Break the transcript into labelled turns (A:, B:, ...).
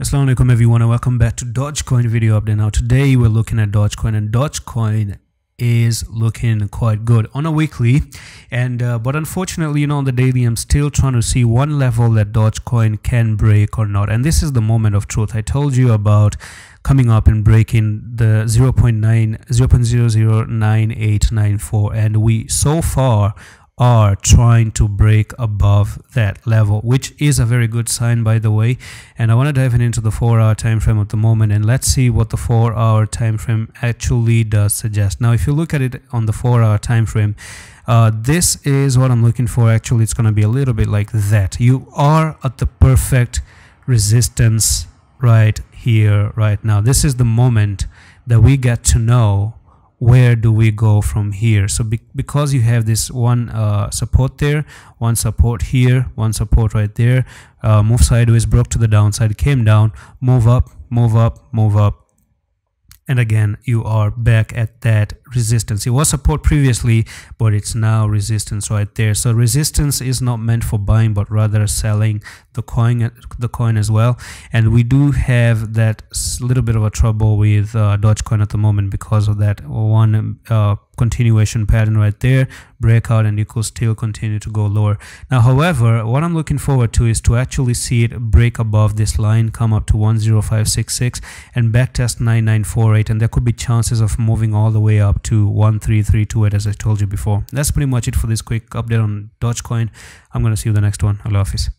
A: Assalamu alaikum everyone and welcome back to Dogecoin video update. Now today we're looking at Dogecoin and Dogecoin is looking quite good on a weekly and uh, but unfortunately you know on the daily I'm still trying to see one level that Dogecoin can break or not and this is the moment of truth. I told you about coming up and breaking the 0 0.9 0.009894 and we so far are trying to break above that level which is a very good sign by the way. And i want to dive into the four hour time frame at the moment and let's see what the four hour time frame actually does suggest. Now if you look at it on the four hour time frame uh, this is what i'm looking for. Actually it's going to be a little bit like that. You are at the perfect resistance right here right now. This is the moment that we get to know where do we go from here? So be because you have this one uh, support there one support here one support right there uh, move sideways broke to the downside came down move up move up move up. And again you are back at that resistance. It was support previously but it's now resistance right there. So resistance is not meant for buying but rather selling the coin the coin as well. And we do have that little bit of a trouble with uh, dogecoin at the moment because of that one uh, continuation pattern right there. Breakout and you could still continue to go lower. Now however what i'm looking forward to is to actually see it break above this line come up to 10566 and backtest 9948 and there could be chances of moving all the way up to 13328 as i told you before. That's pretty much it for this quick update on dogecoin. I'm going to see you the next one. Allah hafiz